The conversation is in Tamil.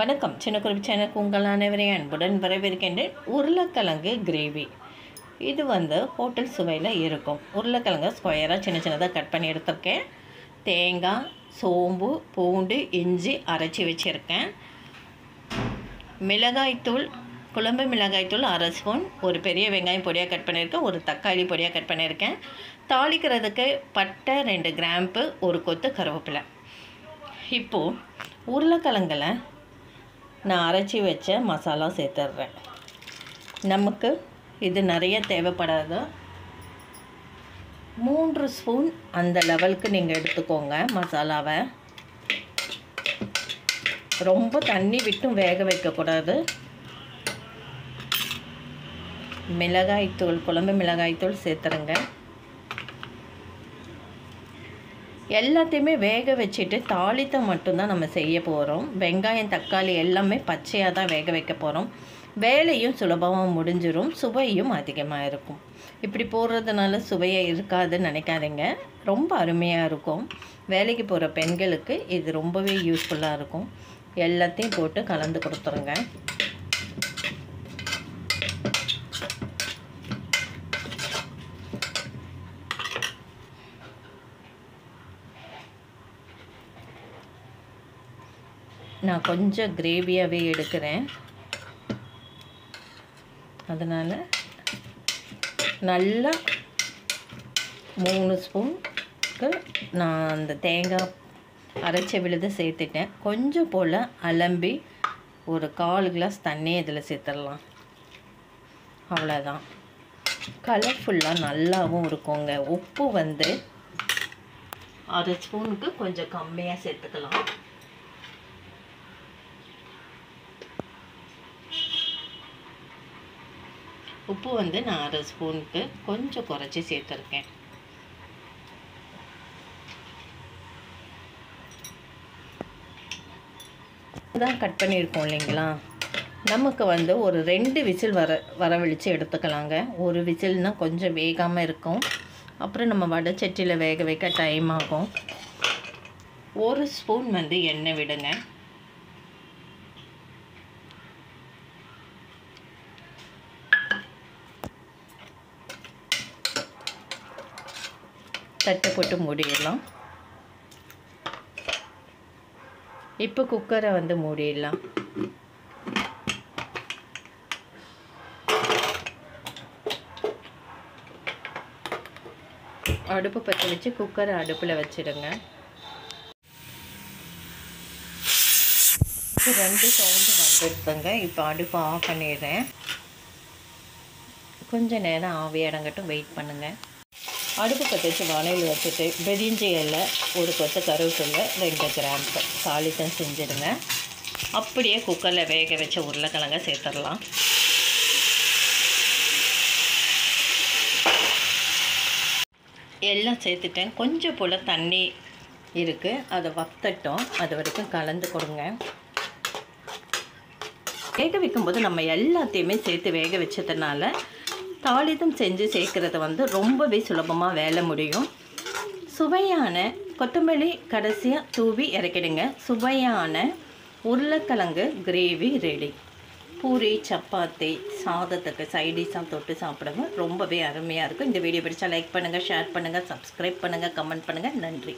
வணக்கம். சின்ன குறிப்பு சேனலுக்கு உங்கள் அனைவரையும் அன்புடன் வரவேற்கின்றேன். உருளைக்கிழங்கு கிரேவி இது வந்து ஹோட்டல் சுவையில் இருக்கும். உருளைக்கிழங்கு ஸ்கொயராக சின்ன சின்னதாக கட் பண்ணி எடுத்திருக்கேன். தேங்காய் சோம்பு பூண்டு இஞ்சி அரைச்சி வச்சுருக்கேன். மிளகாய்த்தூள் குழம்பு மிளகாய்த்தூள் அரை ஸ்பூன். ஒரு பெரிய வெங்காயம் பொடியாக கட் பண்ணியிருக்கேன். ஒரு தக்காளி பொடியாக கட் பண்ணியிருக்கேன். தாளிக்கிறதுக்கு பட்டை ரெண்டு கிராம்பு ஒரு கொத்து கருவேப்பிலை. இப்போது உருளைக்கிழங்கில் நான் அரைச்சி வச்ச மசாலா சேர்த்துட்றேன். நமக்கு இது நிறைய தேவைப்படாது. மூன்று ஸ்பூன் அந்த லெவலுக்கு நீங்கள் எடுத்துக்கோங்க மசாலாவை. ரொம்ப தண்ணி விட்டும் வேக வைக்கக்கூடாது. மிளகாய்த்தூள் குழம்பு மிளகாய்த்தூள் சேர்த்துருங்க. எல்லாத்தையுமே வேக வச்சுட்டு தாளித்தை மட்டும்தான் நம்ம செய்ய போகிறோம் வெங்காயம் தக்காளி எல்லாமே பச்சையாக தான் வேக வைக்க போகிறோம் வேலையும் சுலபமாக முடிஞ்சிடும் சுவையும் அதிகமாக இருக்கும். இப்படி போடுறதுனால சுவையாக இருக்காதுன்னு நினைக்காதீங்க. ரொம்ப அருமையாக இருக்கும். வேலைக்கு போகிற பெண்களுக்கு இது ரொம்பவே யூஸ்ஃபுல்லாக இருக்கும். எல்லாத்தையும் போட்டு கலந்து கொடுத்துருங்க. நான் கொஞ்சம் கிரேவியாகவே எடுக்கிறேன். அதனால் நல்லா மூணு ஸ்பூனுக்கு நான் அந்த தேங்காய் அரைச்ச விழுது சேர்த்துட்டேன். கொஞ்சம் போல் அலம்பி ஒரு கால் கிளாஸ் தண்ணி இதில் சேர்த்துடலாம். அவ்வளோதான் கலர்ஃபுல்லாக நல்லாவும் இருக்குங்க. உப்பு வந்து அரை ஸ்பூனுக்கு கொஞ்சம் கம்மியாக சேர்த்துக்கலாம். உப்பு வந்து நான் அரை ஸ்பூனுக்கு கொஞ்சம் குறைச்சி சேர்த்துருக்கேன். தான் கட் பண்ணியிருக்கோம் இல்லைங்களா? நமக்கு வந்து ஒரு ரெண்டு விசில் வர வரவழித்து எடுத்துக்கலாங்க. ஒரு விசில்னால் கொஞ்சம் வேகாமல் இருக்கும். அப்புறம் நம்ம வடைச்சட்டியில் வேக வைக்க டைம் ஆகும். ஒரு ஸ்பூன் வந்து எண்ணெய் விடுங்க. தட்டை போட்டு மூடிடலாம். இப்போ குக்கரை வந்து மூடிடலாம். அடுப்பு பற்ற வச்சு குக்கரை அடுப்பில் வச்சிடுங்க. இப்போ ரெண்டு சவுண்டு வந்துடுதுங்க இப்போ அடுப்பு ஆஃப் பண்ணிடுறேன். கொஞ்சம் நேரம் ஆவி அடங்கட்டும் வெயிட் பண்ணுங்கள் அடுப்பு பற்ற வச்சு வானையில் வச்சுட்டு பெரிஞ்சி இலை ஒரு கொத்து கருவேப்பிலை ரெண்டு கிராம்பு தாளித்தம் செஞ்சுடுங்க. அப்படியே குக்கரில் வேக வச்ச உருளைக்கிழங்க சேர்த்துடலாம். எல்லாம் சேர்த்துட்டேன். கொஞ்சம் போல் தண்ணி இருக்குது அதை வத்தட்டும். அது வரைக்கும் கலந்து கொடுங்க. வேக வைக்கும்போது நம்ம எல்லாத்தையுமே சேர்த்து வேக வச்சதுனால தாளிதம் செஞ்சு சேர்க்குறது வந்து ரொம்பவே சுலபமாக வேலை முடியும். சுவையான கொத்தமல்லி கடைசியாக தூவி இறக்கிடுங்க. சுவையான உருளைக்கிழங்கு கிரேவி ரெடி பூரி சப்பாத்தி சாதத்துக்கு சைடிஷாக தொட்டு சாப்பிடுங்க ரொம்பவே அருமையாக இருக்கும். இந்த வீடியோ பிடிச்சா லைக் பண்ணுங்கள் ஷேர் பண்ணுங்கள் சப்ஸ்கிரைப் பண்ணுங்கள் கமெண்ட் பண்ணுங்கள் நன்றி.